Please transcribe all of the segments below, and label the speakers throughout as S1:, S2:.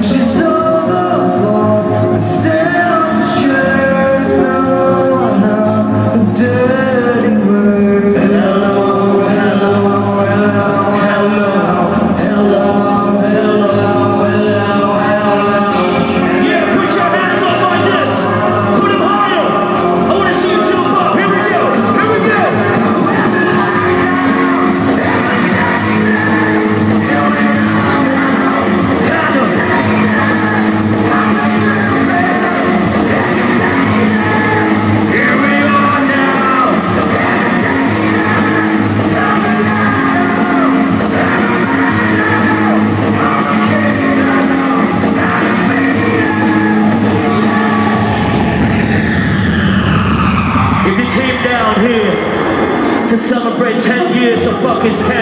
S1: She's so celebrate 10 years of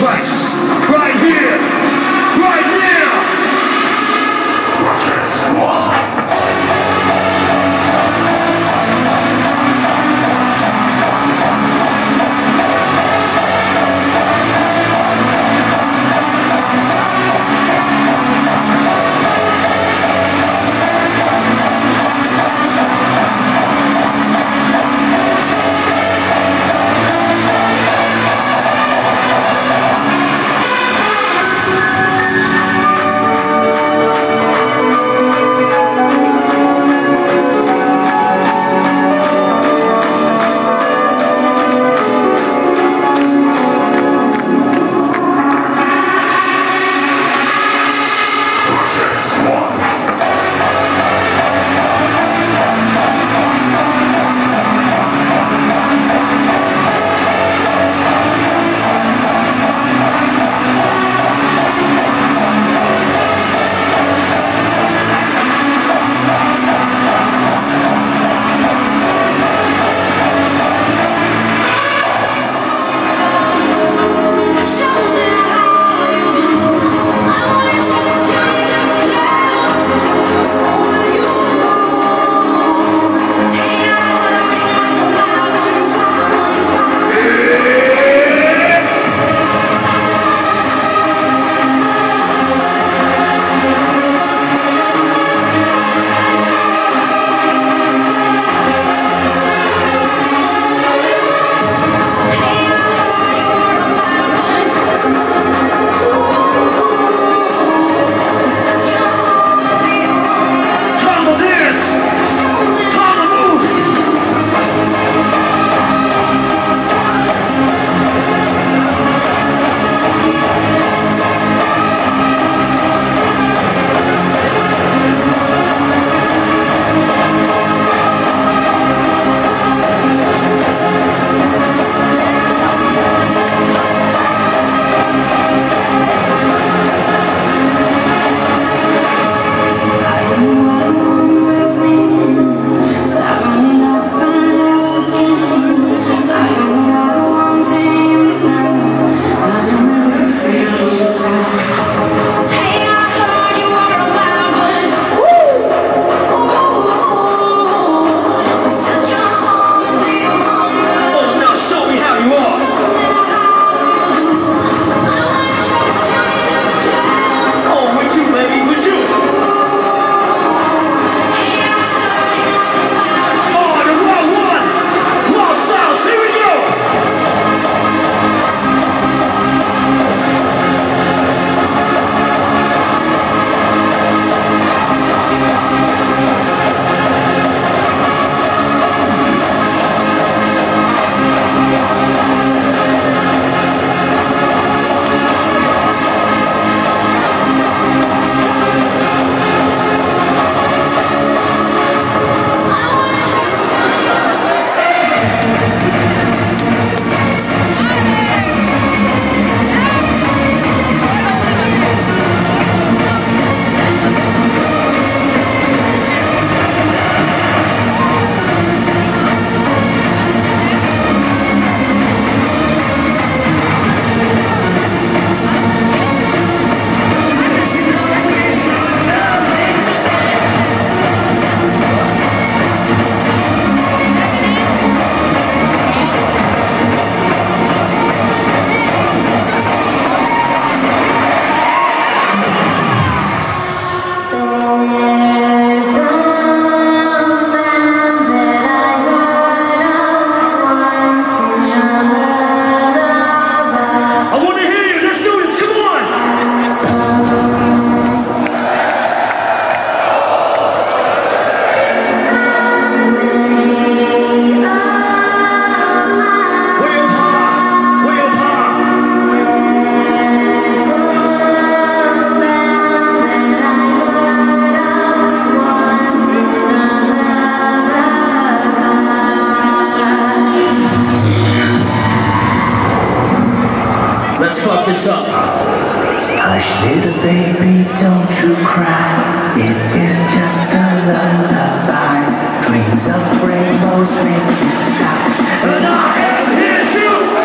S2: of Rainbows make me stop, and I am here too.